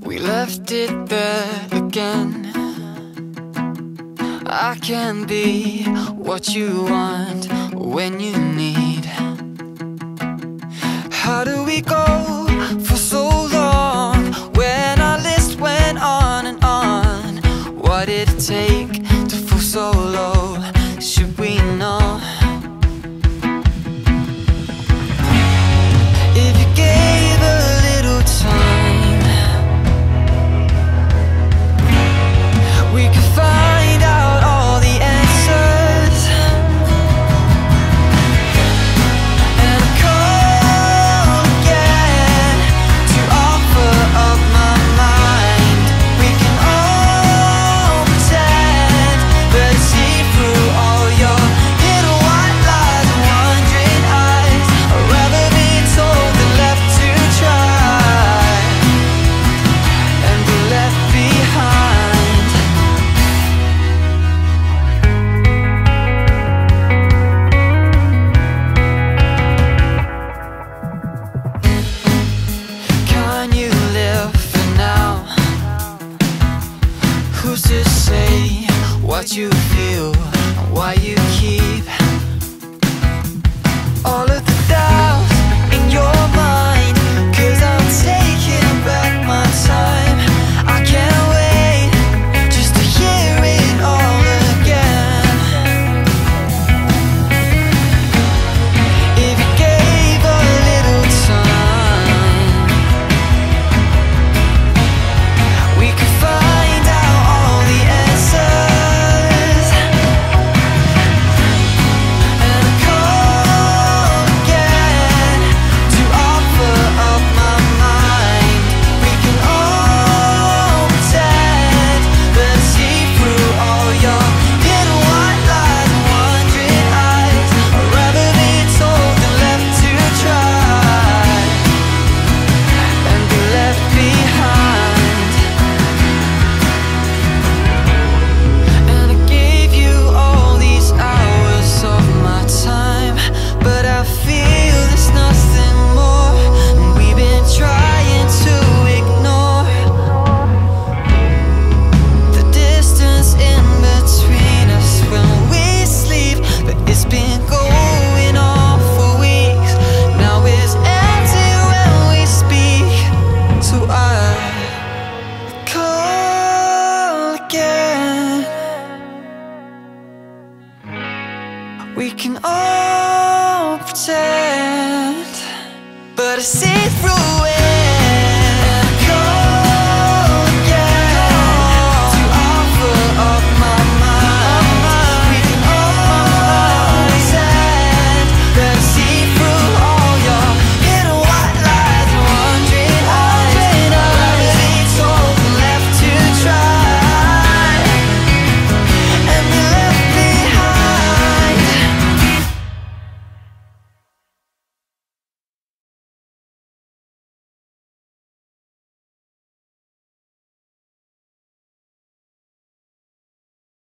We left it there again. I can be what you want when you need. How do we go for so long When our list went on and on? What did it take to fool so long? We can all pretend But I see through it.